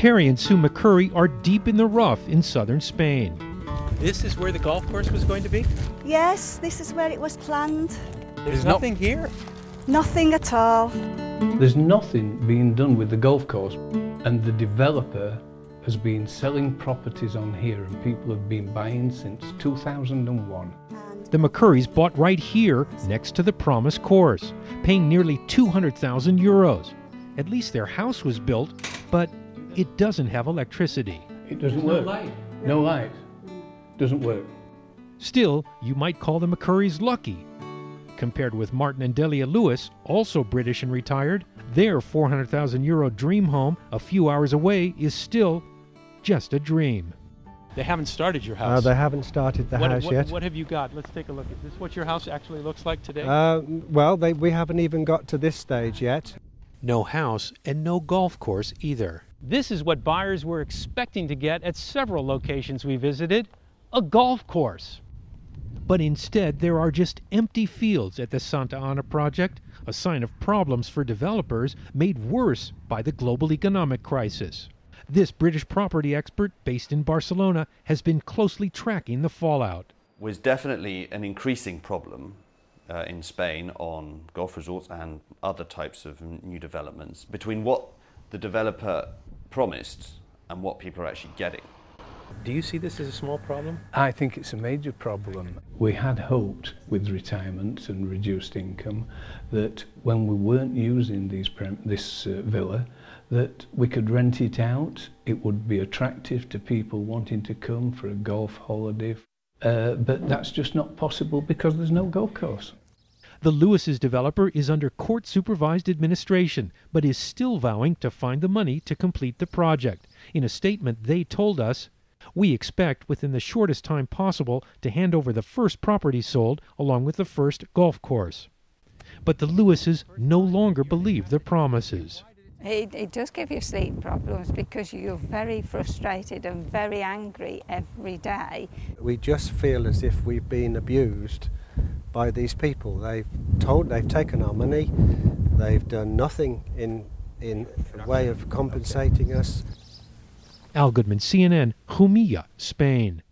Terry and Sue McCurry are deep in the rough in southern Spain. This is where the golf course was going to be? Yes, this is where it was planned. There's, There's nothing here? Nothing at all. There's nothing being done with the golf course, and the developer has been selling properties on here, and people have been buying since 2001. The McCurrys bought right here next to the promised course, paying nearly 200,000 euros. At least their house was built, but it doesn't have electricity. It doesn't work. No light. No light. Doesn't work. Still, you might call the McCurrys lucky. Compared with Martin and Delia Lewis, also British and retired, their 400,000 euro dream home a few hours away is still just a dream. They haven't started your Uh, house. they haven't started the what, house what- yet. what have you got? Let's take a look. Is this what your house actually looks like today? Uh, well, they, we haven't even got to this stage yet. No house and no golf course either. This is what buyers were expecting to get at several locations we visited a golf course. But instead, there are just empty fields at the Santa Ana project, a sign of problems for developers made worse by the global economic crisis. This British property expert based in Barcelona has been closely tracking the fallout. was definitely an increasing problem uh, in Spain on golf resorts and other types of new developments between what the developer promised and what people are actually getting. Do you see this as a small problem? I think it's a major problem. We had hoped with retirement and reduced income that when we weren't using these prem- this uh, villa, that we could rent it out. It would be attractive to people wanting to come for a golf holiday. Uh, but that's just not possible because there's no golf course. The Lewis's developer is under court supervised administration, but is still vowing to find the money to complete the project. In a statement, they told us, We expect within the shortest time possible to hand over the first property sold along with the first golf course. But the Lewises no longer believe the promises. It, it does give you sleep problems because you're very frustrated and very angry every day. We just feel as if we've been abused by these people. They've told, they've taken our money, they've done nothing in in way of compensating us. Al Goodman, CNN, Jumilla, Spain.